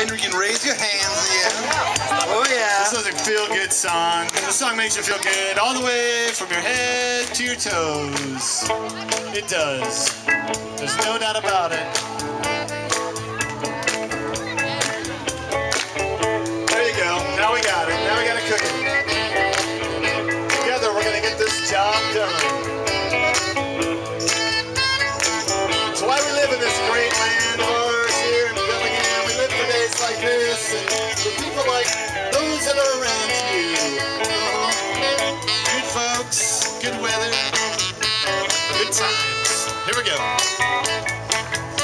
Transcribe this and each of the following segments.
And you can raise your hands. Yeah. Oh yeah. This is a feel-good song. This song makes you feel good all the way from your head to your toes. It does. There's no doubt about it. There you go. Now we got it. Now we gotta cook it. Together we're gonna get this job done. That's why we live in this great land. good weather, good times. Here we go.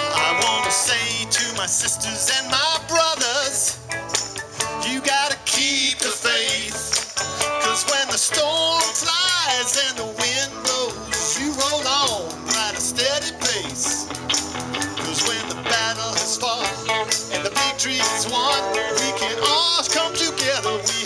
I want to say to my sisters and my brothers, you gotta keep the faith. Cause when the storm flies and the wind blows, you roll on at a steady pace. Cause when the battle has fought and the victory is won, we can all come together. We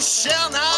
shall not.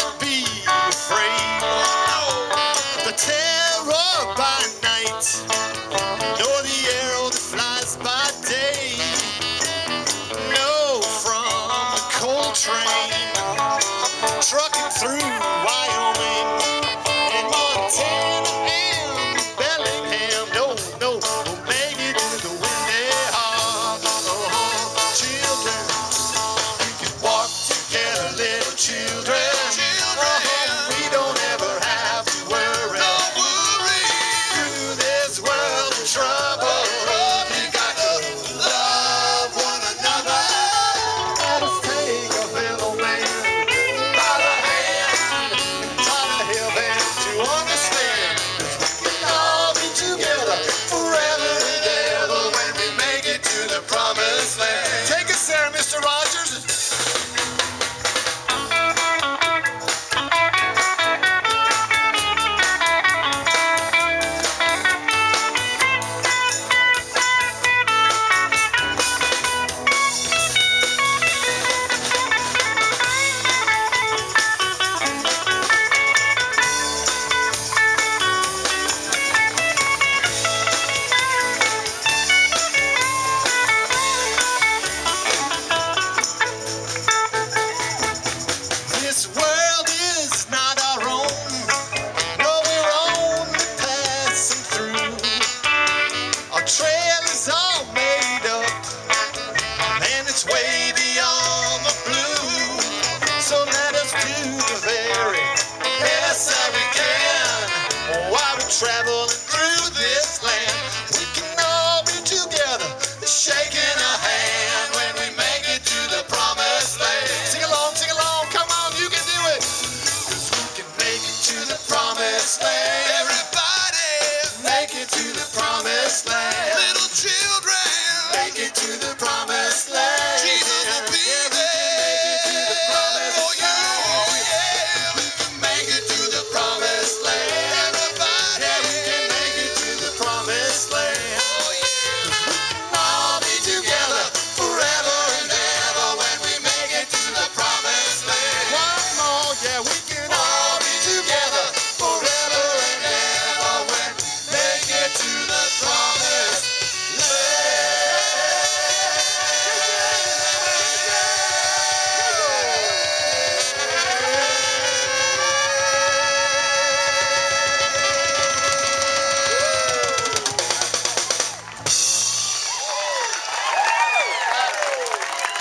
this world.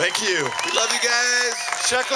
Thank you. We love you guys. Chuck